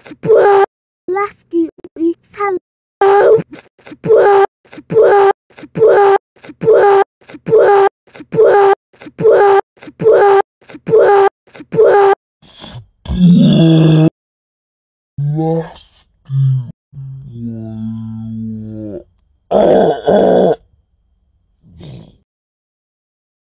Last Lasky weeks hello. Splat. Splat. Splat.